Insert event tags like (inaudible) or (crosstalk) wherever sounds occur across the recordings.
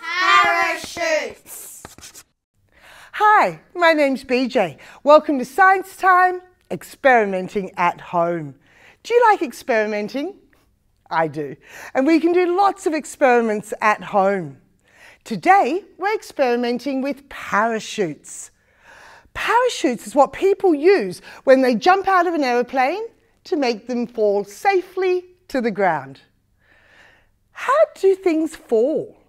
Parachutes! Hi, my name's BJ. Welcome to Science Time, experimenting at home. Do you like experimenting? I do. And we can do lots of experiments at home. Today, we're experimenting with parachutes. Parachutes is what people use when they jump out of an aeroplane to make them fall safely to the ground. How do things fall?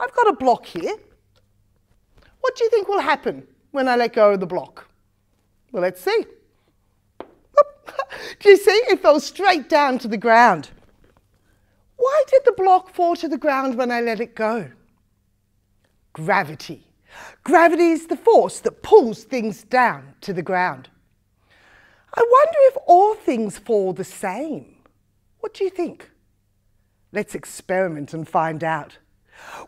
I've got a block here. What do you think will happen when I let go of the block? Well, let's see. (laughs) do you see? It fell straight down to the ground. Why did the block fall to the ground when I let it go? Gravity. Gravity is the force that pulls things down to the ground. I wonder if all things fall the same. What do you think? Let's experiment and find out.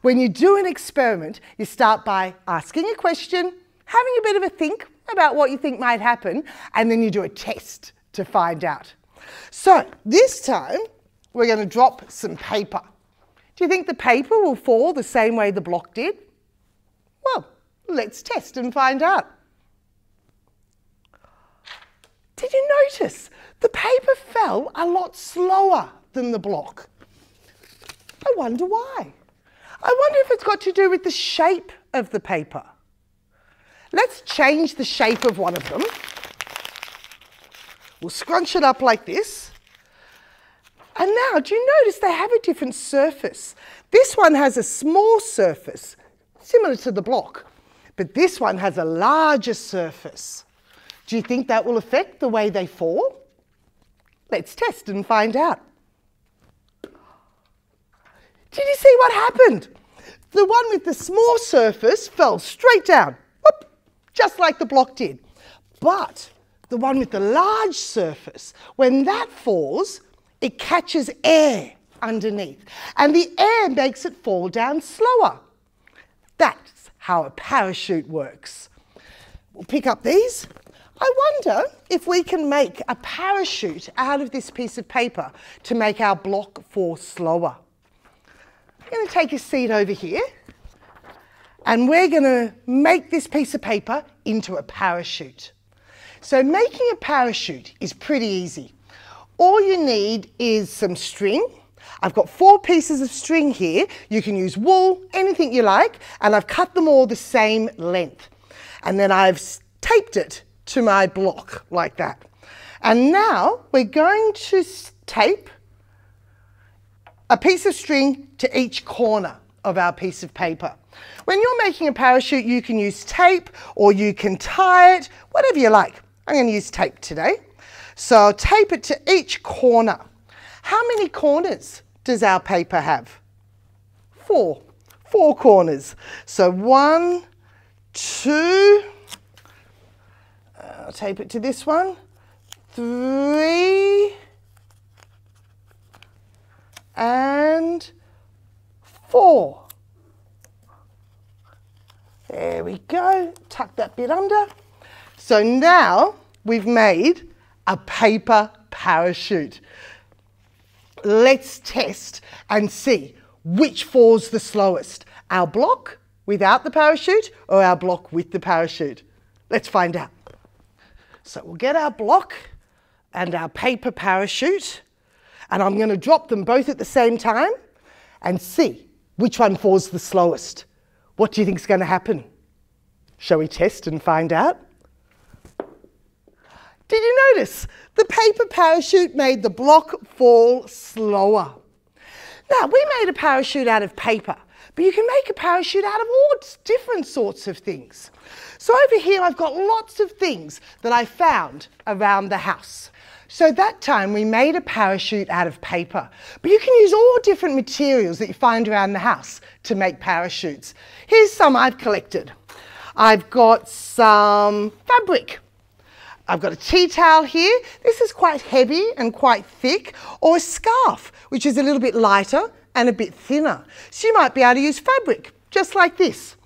When you do an experiment, you start by asking a question, having a bit of a think about what you think might happen, and then you do a test to find out. So this time, we're going to drop some paper. Do you think the paper will fall the same way the block did? Well, let's test and find out. Did you notice the paper fell a lot slower than the block? I wonder why. I wonder if it's got to do with the shape of the paper. Let's change the shape of one of them. We'll scrunch it up like this. And now, do you notice they have a different surface? This one has a small surface, similar to the block, but this one has a larger surface. Do you think that will affect the way they fall? Let's test and find out. Did you see what happened? The one with the small surface fell straight down, whoop, just like the block did. But the one with the large surface, when that falls, it catches air underneath, and the air makes it fall down slower. That's how a parachute works. We'll pick up these. I wonder if we can make a parachute out of this piece of paper to make our block fall slower. Going to take a seat over here and we're going to make this piece of paper into a parachute. So making a parachute is pretty easy. All you need is some string. I've got four pieces of string here. You can use wool, anything you like, and I've cut them all the same length. And then I've taped it to my block like that. And now we're going to tape a piece of string to each corner of our piece of paper. When you're making a parachute, you can use tape or you can tie it, whatever you like. I'm going to use tape today. So I'll tape it to each corner. How many corners does our paper have? Four. Four corners. So one, two, uh, I'll tape it to this one, three, and four. There we go, tuck that bit under. So now we've made a paper parachute. Let's test and see which falls the slowest, our block without the parachute or our block with the parachute. Let's find out. So we'll get our block and our paper parachute and I'm going to drop them both at the same time and see which one falls the slowest. What do you think is going to happen? Shall we test and find out? Did you notice? The paper parachute made the block fall slower. Now, we made a parachute out of paper, but you can make a parachute out of all different sorts of things. So over here, I've got lots of things that I found around the house. So that time we made a parachute out of paper, but you can use all different materials that you find around the house to make parachutes. Here's some I've collected. I've got some fabric. I've got a tea towel here. This is quite heavy and quite thick, or a scarf, which is a little bit lighter and a bit thinner. So you might be able to use fabric, just like this.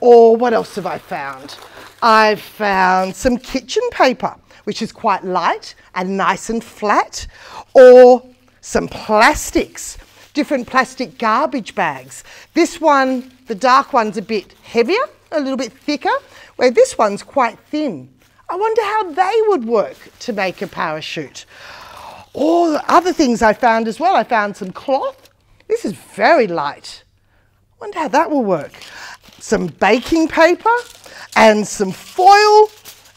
Or what else have I found? I've found some kitchen paper which is quite light and nice and flat, or some plastics. different plastic garbage bags. This one, the dark one's a bit heavier, a little bit thicker, where this one's quite thin. I wonder how they would work to make a parachute. Or other things I found as well. I found some cloth. This is very light. I wonder how that will work. Some baking paper and some foil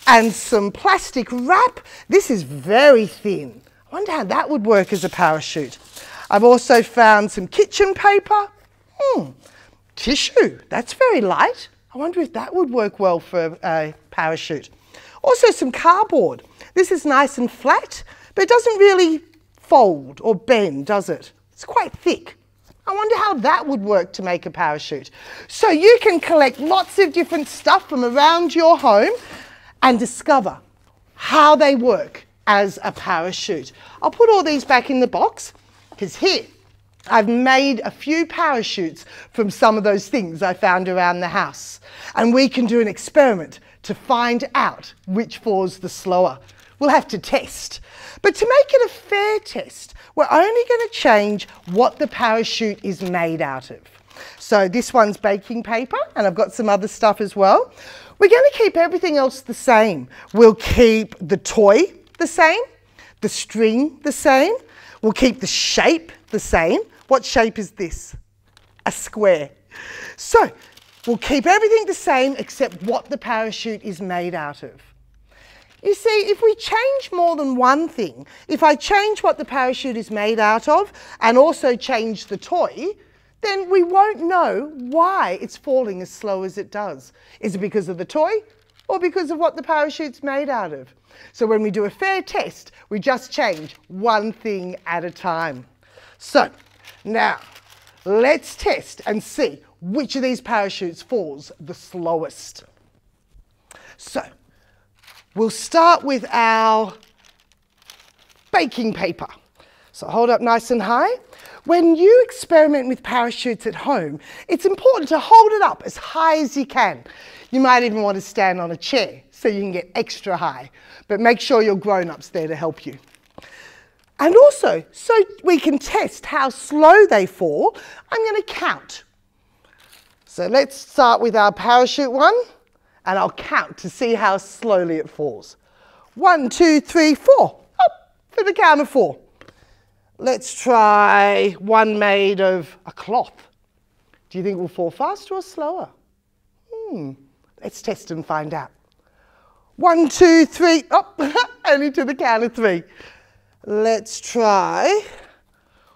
and some plastic wrap. This is very thin. I wonder how that would work as a parachute. I've also found some kitchen paper. Hmm, tissue, that's very light. I wonder if that would work well for a parachute. Also some cardboard. This is nice and flat, but it doesn't really fold or bend, does it? It's quite thick. I wonder how that would work to make a parachute. So you can collect lots of different stuff from around your home and discover how they work as a parachute. I'll put all these back in the box because here I've made a few parachutes from some of those things I found around the house. And we can do an experiment to find out which falls the slower. We'll have to test. But to make it a fair test, we're only going to change what the parachute is made out of. So this one's baking paper, and I've got some other stuff as well. We're going to keep everything else the same. We'll keep the toy the same, the string the same. We'll keep the shape the same. What shape is this? A square. So we'll keep everything the same except what the parachute is made out of. You see, if we change more than one thing, if I change what the parachute is made out of and also change the toy, then we won't know why it's falling as slow as it does. Is it because of the toy or because of what the parachute's made out of? So when we do a fair test, we just change one thing at a time. So now let's test and see which of these parachutes falls the slowest. So we'll start with our baking paper. So hold up nice and high. When you experiment with parachutes at home, it's important to hold it up as high as you can. You might even want to stand on a chair so you can get extra high, but make sure your grown-ups there to help you. And also, so we can test how slow they fall, I'm going to count. So let's start with our parachute one, and I'll count to see how slowly it falls. One, two, three, four. Up for the count of four. Let's try one made of a cloth. Do you think we'll fall faster or slower? Hmm, let's test and find out. One, two, three, up, (laughs) only to the count of three. Let's try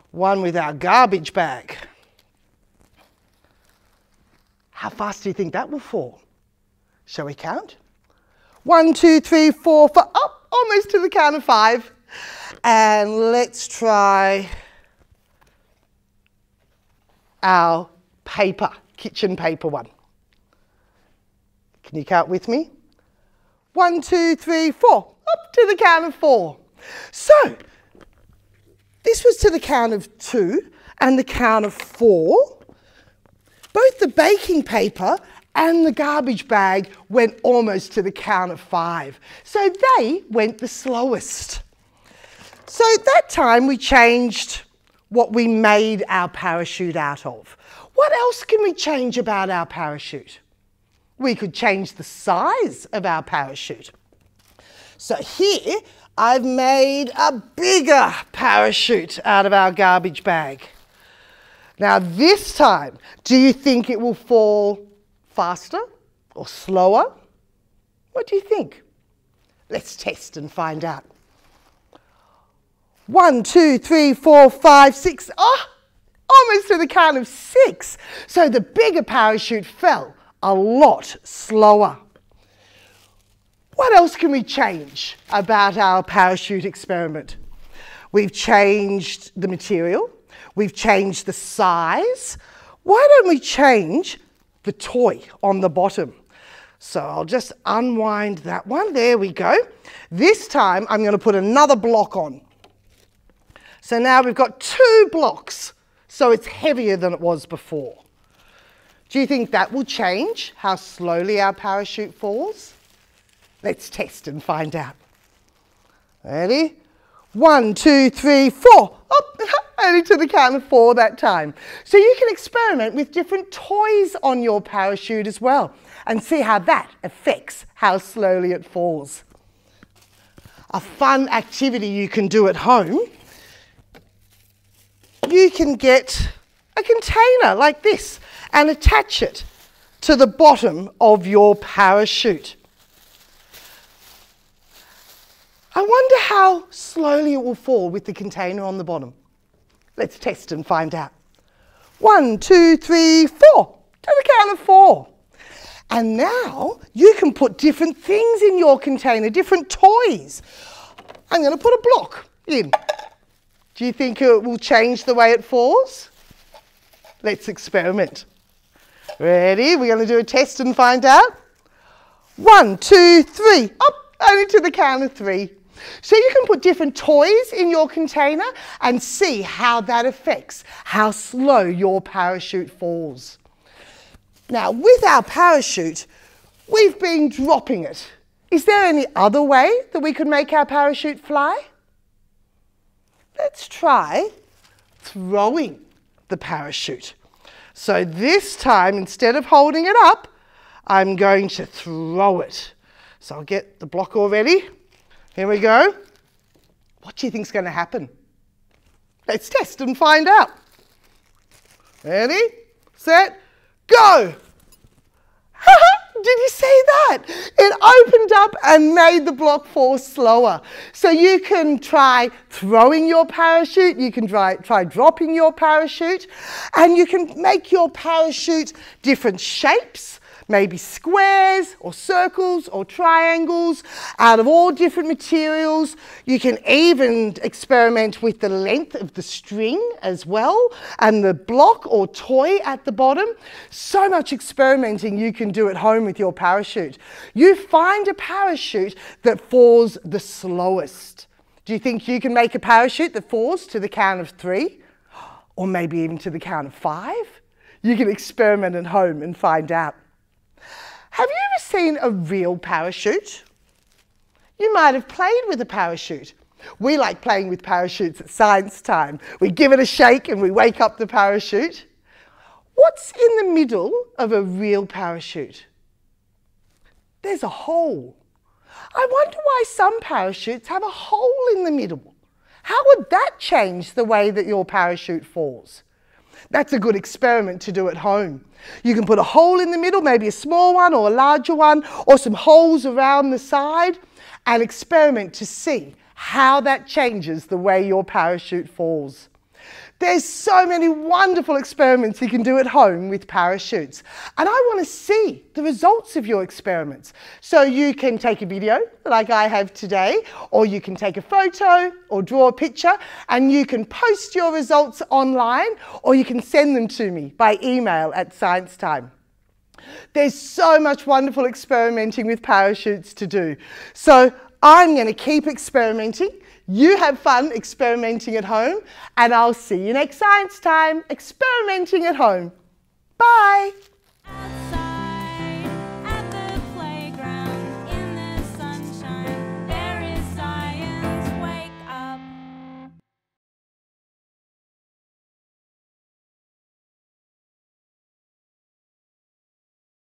one with our garbage bag. How fast do you think that will fall? Shall we count? One, two, three, four, five, up, almost to the count of five. And let's try our paper, kitchen paper one. Can you count with me? One, two, three, four. Up to the count of four. So, this was to the count of two and the count of four. Both the baking paper and the garbage bag went almost to the count of five. So they went the slowest. So at that time, we changed what we made our parachute out of. What else can we change about our parachute? We could change the size of our parachute. So here, I've made a bigger parachute out of our garbage bag. Now this time, do you think it will fall faster or slower? What do you think? Let's test and find out. One, two, three, four, five, six. Oh, almost to the count of six. So the bigger parachute fell a lot slower. What else can we change about our parachute experiment? We've changed the material. We've changed the size. Why don't we change the toy on the bottom? So I'll just unwind that one. There we go. This time I'm going to put another block on. So now we've got two blocks, so it's heavier than it was before. Do you think that will change how slowly our parachute falls? Let's test and find out. Ready? One, two, three, four. Oh, only to the count of four that time. So you can experiment with different toys on your parachute as well and see how that affects how slowly it falls. A fun activity you can do at home, you can get a container like this and attach it to the bottom of your parachute. I wonder how slowly it will fall with the container on the bottom. Let's test and find out. One, two, three, four. To the count of four. And now you can put different things in your container, different toys. I'm going to put a block in. Do you think it will change the way it falls? Let's experiment. Ready? We're going to do a test and find out. One, two, three. Up, only to the count of three. So you can put different toys in your container and see how that affects how slow your parachute falls. Now, with our parachute, we've been dropping it. Is there any other way that we could make our parachute fly? Let's try throwing the parachute. So this time, instead of holding it up, I'm going to throw it. So I'll get the block all ready. Here we go. What do you think is going to happen? Let's test and find out. Ready, set, go. (laughs) Did you see that? It opened up and made the block fall slower. So you can try throwing your parachute, you can try, try dropping your parachute, and you can make your parachute different shapes maybe squares or circles or triangles out of all different materials. You can even experiment with the length of the string as well and the block or toy at the bottom. So much experimenting you can do at home with your parachute. You find a parachute that falls the slowest. Do you think you can make a parachute that falls to the count of three? Or maybe even to the count of five? You can experiment at home and find out. Have you ever seen a real parachute? You might have played with a parachute. We like playing with parachutes at science time. We give it a shake and we wake up the parachute. What's in the middle of a real parachute? There's a hole. I wonder why some parachutes have a hole in the middle. How would that change the way that your parachute falls? That's a good experiment to do at home. You can put a hole in the middle, maybe a small one or a larger one, or some holes around the side, and experiment to see how that changes the way your parachute falls. There's so many wonderful experiments you can do at home with parachutes. And I want to see the results of your experiments. So you can take a video like I have today, or you can take a photo or draw a picture and you can post your results online or you can send them to me by email at Science Time. There's so much wonderful experimenting with parachutes to do. So I'm going to keep experimenting you have fun experimenting at home, and I'll see you next science time experimenting at home. Bye.